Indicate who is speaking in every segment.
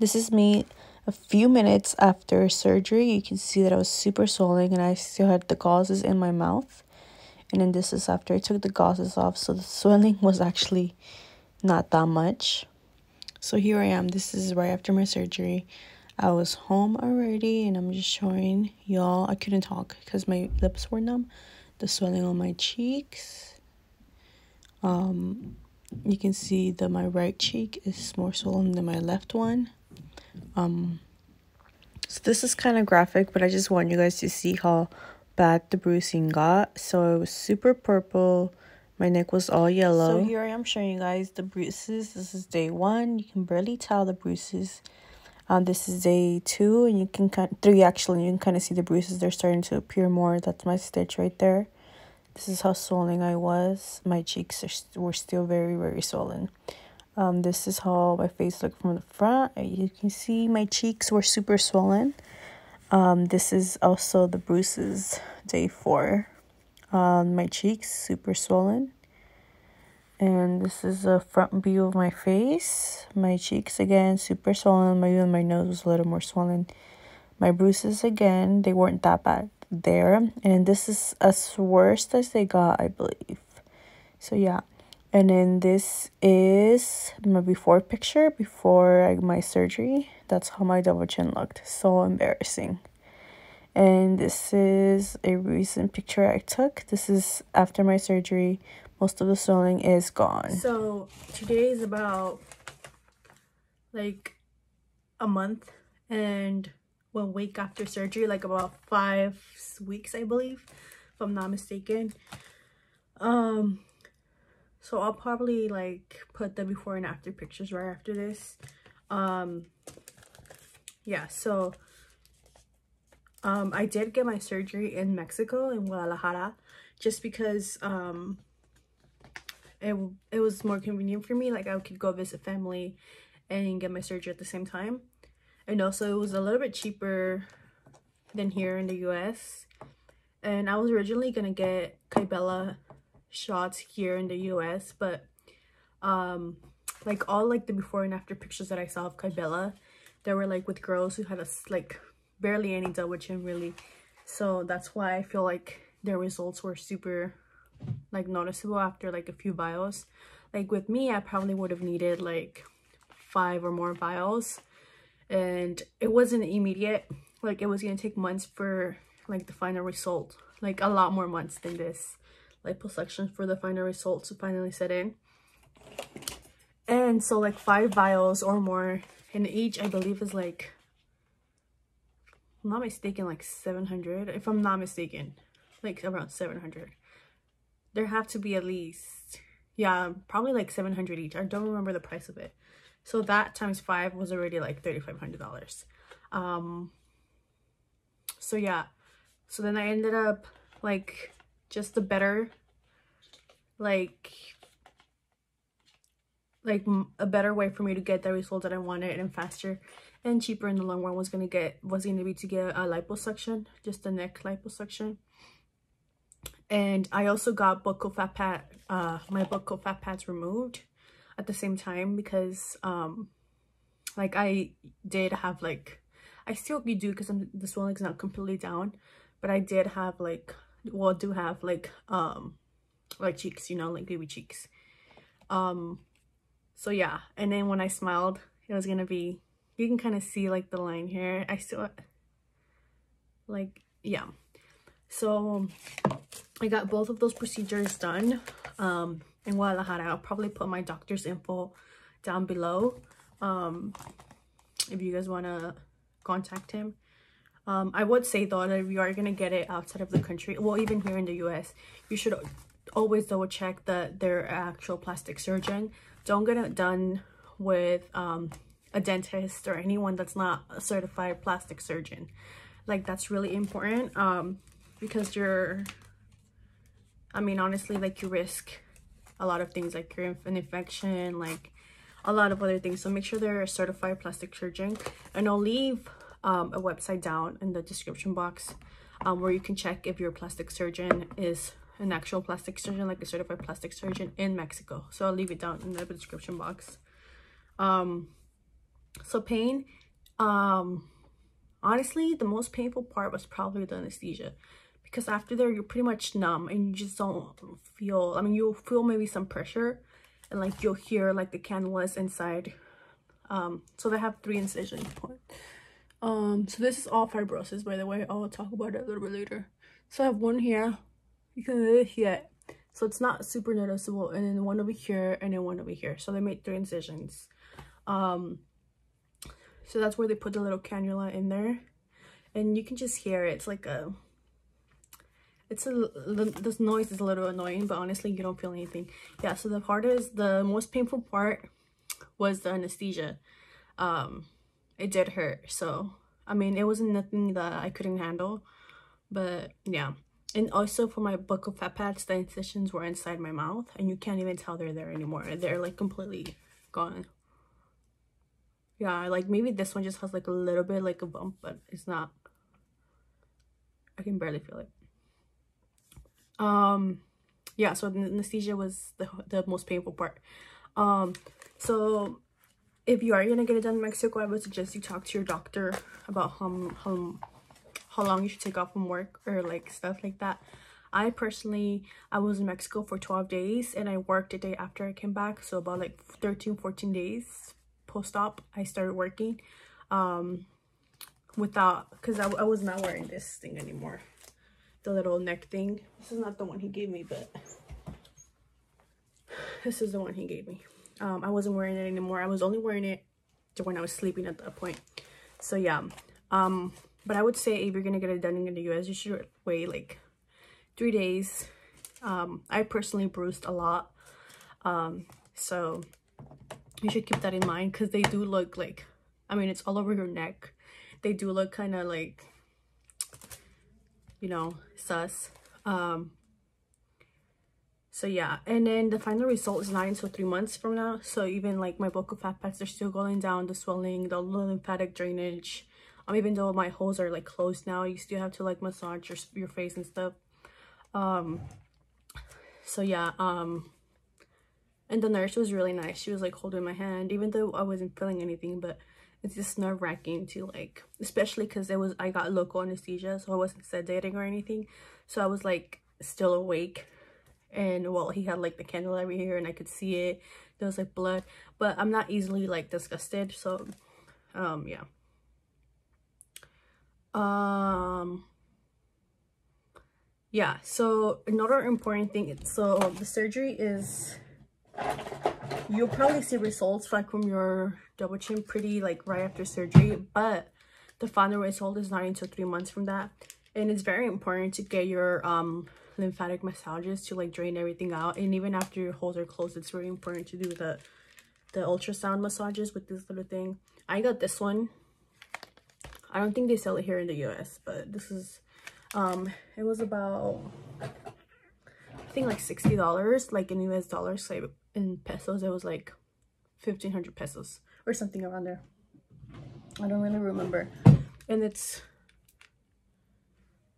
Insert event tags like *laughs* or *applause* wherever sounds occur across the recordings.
Speaker 1: This is me a few minutes after surgery. You can see that I was super swollen and I still had the gauzes in my mouth. And then this is after I took the gauzes off. So the swelling *laughs* was actually not that much. So here I am. This is right after my surgery. I was home already and I'm just showing y'all. I couldn't talk because my lips were numb. The swelling on my cheeks. Um, you can see that my right cheek is more swollen than my left one. Um, so this is kind of graphic, but I just want you guys to see how bad the bruising got. So it was super purple. My neck was all yellow. So here I am showing you guys the bruises. This is day one. You can barely tell the bruises. Um, this is day two, and you can kind three actually. You can kind of see the bruises. They're starting to appear more. That's my stitch right there. This is how swollen I was. My cheeks are, were still very very swollen. Um, this is how my face looked from the front. You can see my cheeks were super swollen. Um, this is also the bruises day four. Um, my cheeks super swollen. And this is a front view of my face. My cheeks again super swollen. My even my nose was a little more swollen. My bruises again they weren't that bad there. And this is as worst as they got i believe. So yeah and then this is my before picture before my surgery. That's how my double chin looked. So embarrassing. And this is a recent picture i took. This is after my surgery. Most of the swelling is gone. So today is about like a month. And one week after surgery, like about five weeks, I believe, if I'm not mistaken. Um, so I'll probably like put the before and after pictures right after this. Um, yeah, so um, I did get my surgery in Mexico, in Guadalajara, just because um, it, it was more convenient for me like i could go visit family and get my surgery at the same time and also it was a little bit cheaper than here in the us and i was originally gonna get kybella shots here in the us but um like all like the before and after pictures that i saw of kybella they were like with girls who had a like barely any double chin really. So that's why i feel like their results were super like noticeable after like a few vials like with me i probably would have needed like five or more vials and it wasn't immediate. Like it was gonna take months for like the final result. Like a lot more months than this liposuction for the final results to finally set in. And so like five vials or more and each i believe is like I'm not mistaken like 700 if i'm not mistaken like around 700 there have to be at least yeah probably like 700 each. I don't remember the price of it. So that times five was already like 3500 dollars. Um so yeah. So then i ended up like just a better like like a better way for me to get the result that i wanted and faster and cheaper in the long run was gonna get was gonna be to get a liposuction just a neck liposuction. And I also got buccal fat pad, uh, my buccal fat pads removed at the same time because, um, like I did have like, I still do because the swelling is not completely down, but I did have like, well, do have like, um, like cheeks, you know, like baby cheeks. Um, so yeah, and then when I smiled, it was gonna be, you can kind of see like the line here. I still, like, yeah. So I got both of those procedures done um, in Guadalajara. I'll probably put my doctor's info down below um, if you guys want to contact him. Um, I would say though that if you are going to get it outside of the country, well even here in the US, you should always double check that they're actual plastic surgeon. Don't get it done with um, a dentist or anyone that's not a certified plastic surgeon. Like that's really important um, because you're I mean, honestly, like you risk a lot of things like an infection, like a lot of other things. So make sure they're a certified plastic surgeon. And I'll leave um, a website down in the description box um, where you can check if your plastic surgeon is an actual plastic surgeon, like a certified plastic surgeon in Mexico. So I'll leave it down in the description box. Um, so pain um honestly the most painful part was probably the anesthesia because after there you're pretty much numb and you just don't feel i mean you'll feel maybe some pressure and like you'll hear like the cannulas inside um so they have three incisions um so this is all fibrosis by the way. I'll talk about it a little bit later. So i have one here. You can see it. So it's not super noticeable and then one over here and then one over here. So they made three incisions. Um so that's where they put the little cannula in there. And you can just hear it. it's like a it's a this noise is a little annoying but honestly you don't feel anything. Yeah so the part is the most painful part was the anesthesia. Um it did hurt. So i mean it wasn't nothing that i couldn't handle but yeah. And also for my buccal fat pads the incisions were inside my mouth and you can't even tell they're there anymore. They're like completely gone. Yeah like maybe this one just has like a little bit like a bump but it's not. I can barely feel it. Um yeah so the anesthesia was the, the most painful part. Um so if you are gonna get it done in mexico i would suggest you talk to your doctor about how how, how long you should take off from work or like stuff like that. I personally i was in mexico for 12 days and i worked a day after i came back so about like 13 14 days post-op i started working um without because I, I was not wearing this thing anymore. The little neck thing. This is not the one he gave me but *sighs* this is the one he gave me um i wasn't wearing it anymore. I was only wearing it when i was sleeping at that point. So yeah. Um but i would say if you're gonna get it done in the us you should wait like three days. Um i personally bruised a lot. Um so you should keep that in mind because they do look like i mean it's all over your neck. They do look kind of like you know sus. Um so yeah. And then the final result is nine so three months from now. So even like my buccal fat pads are still going down the swelling the lymphatic drainage. Um even though my holes are like closed now you still have to like massage your, your face and stuff. Um so yeah um and the nurse was really nice. She was like holding my hand even though i wasn't feeling anything but it's just nerve-wracking to like especially because it was i got local anesthesia so i wasn't sedating or anything. So i was like still awake and well he had like the cannula over here and i could see it. There was like blood but i'm not easily like disgusted so um yeah. Um yeah so another important thing so the surgery is you'll probably see results like from your double chin pretty like right after surgery but the final result is not until three months from that. And it's very important to get your um lymphatic massages to like drain everything out. And even after your holes are closed it's very important to do the the ultrasound massages with this little thing. I got this one. I don't think they sell it here in the u.s but this is um it was about i think like 60 dollars like in us dollars like in pesos it was like 1500 pesos or something around there. I don't really remember. And it's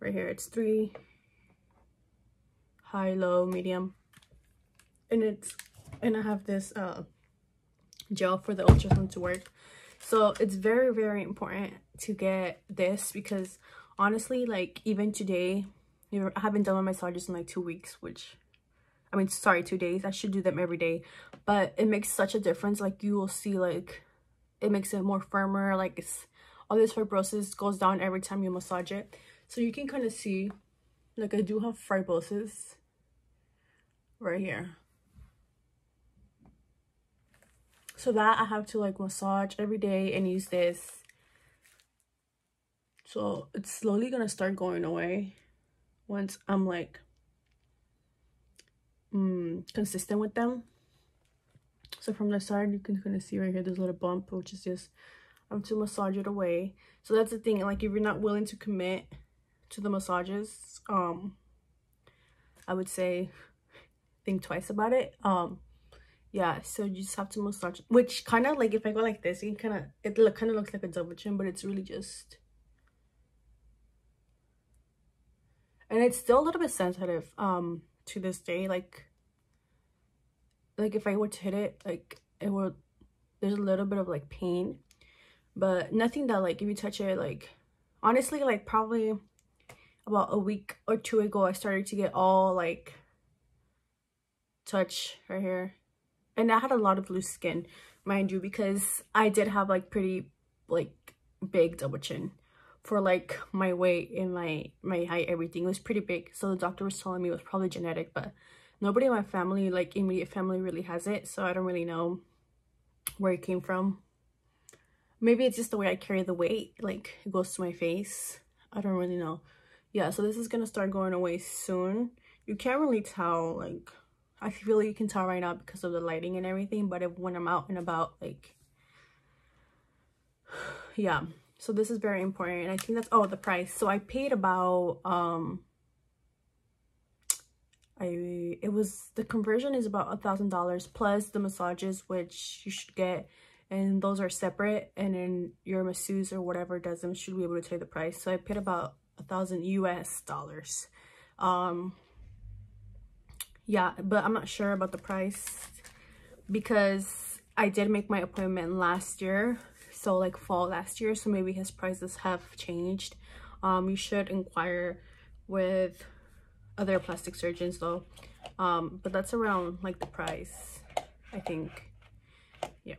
Speaker 1: right here it's three high low medium and it's and i have this uh gel for the ultrasound to work so it's very very important to get this because honestly like even today you i haven't done my massages in like two weeks which I mean, sorry, two days. I should do them every day. But it makes such a difference. Like, you will see, like, it makes it more firmer. Like, it's, all this fibrosis goes down every time you massage it. So you can kind of see, like, I do have fibrosis right here. So that I have to, like, massage every day and use this. So it's slowly going to start going away once I'm, like, um, consistent with them. So from the side, you can kind of see right here, a little bump, which is just um, to massage it away. So that's the thing, like if you're not willing to commit to the massages, um, I would say think twice about it. Um, yeah, so you just have to massage, which kind of like if I go like this, you kind of, it look, kind of looks like a double chin, but it's really just, and it's still a little bit sensitive. Um, to this day like like if i were to hit it like it would there's a little bit of like pain but nothing that like if you touch it like honestly like probably about a week or two ago I started to get all like touch right here and I had a lot of loose skin mind you because I did have like pretty like big double chin for like my weight and my my height everything. Was pretty big. So the doctor was telling me it was probably genetic but nobody in my family like immediate family really has it. So I don't really know where it came from. Maybe it's just the way I carry the weight like it goes to my face. I don't really know. Yeah so this is gonna start going away soon. You can't really tell like I feel like you can tell right now because of the lighting and everything but if, when I'm out and about like *sighs* yeah. So this is very important and I think that's oh the price. So I paid about um I it was the conversion is about a thousand dollars plus the massages which you should get and those are separate and then your masseuse or whatever does them should be able to tell you the price. So I paid about a thousand US dollars. Um yeah but I'm not sure about the price because I did make my appointment last year so like fall last year so maybe his prices have changed. Um you should inquire with other plastic surgeons though. Um but that's around like the price i think. Yeah